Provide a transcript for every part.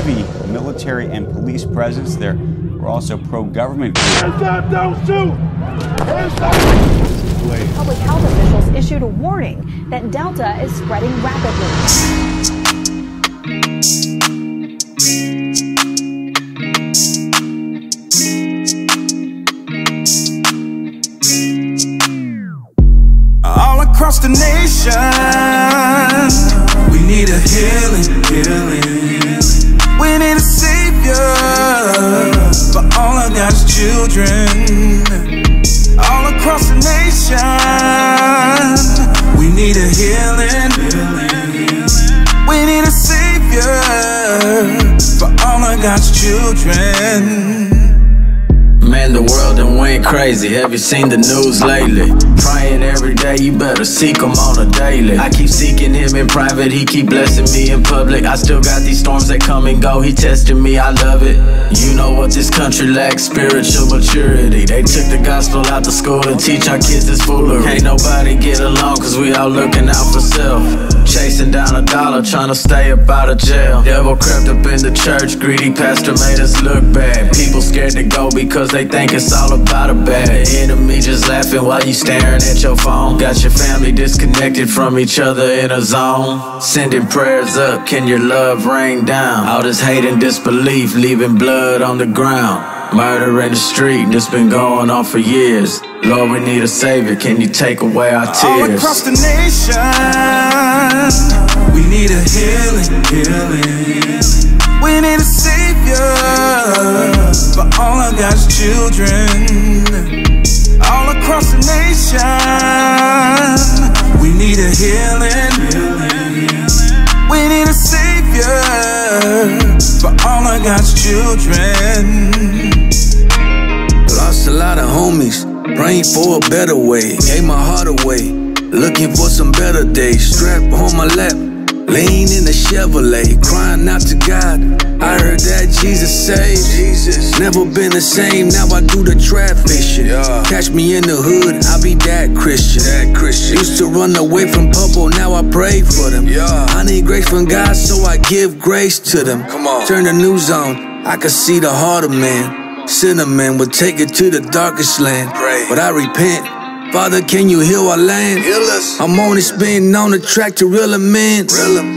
heavy military and police presence. There were also pro government Hands up, don't shoot! Hands up! Public health officials issued a warning that Delta is spreading rapidly. all across the nation. Children. All across the nation, we need a healing. We need a savior for all of God's children. Man, the world done went crazy. Have you seen the news lately? Praying every day, you better seek him on a daily. I keep seeking him in private, he keep blessing me in public. I still got these storms that come and go, he testing me, I love it. You know what this country lacks, spiritual maturity. They took the gospel out the school and teach our kids this foolery. Can't nobody get along, cause we all looking out for self. Chasing down a dollar, trying to stay up out of jail. Devil crept up in the church, greedy pastor made us look bad. People scared to go because they think it's all about a bad. Enemy just laughing while you staring at your phone. Got your family disconnected from each other in a zone. Sending prayers up, can your love rain down? All this hate and disbelief, leaving blood on the ground. Murder in the street, this been going on for years. Lord, we need a savior. Can you take away our tears? All across the nation, we need a healing, healing. We need a savior for all of God's children. All across the nation, we need a healing. We need a savior for all of God's children. Homies, praying for a better way. Gave my heart away, looking for some better days. Strap on my lap, lean in the Chevrolet, crying out to God. I heard that Jesus saved. Jesus, never been the same. Now I do the trap fishing. Catch me in the hood, I be that Christian. That Christian. Used to run away from purple, now I pray for them. Yeah. I need grace from God, so I give grace to them. Come on, turn the news on, I can see the heart of man. Cinnamon would take it to the darkest land. Pray. But I repent. Father, can you heal our land? Heal us. I'm only spinning on the track to reel 'em in.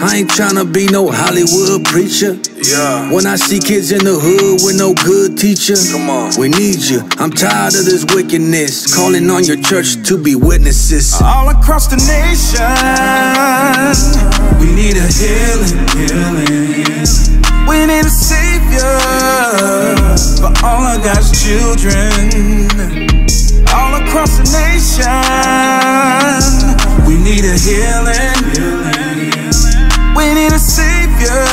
I ain't tryna be no Hollywood preacher. Yeah. When I see kids in the hood with no good teacher, come on, we need you. I'm tired of this wickedness. Calling on your church to be witnesses. all across the nation. We need a healing, healing. We need a children. All across the nation, we need a healing. We need a savior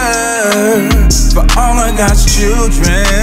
for all of God's children.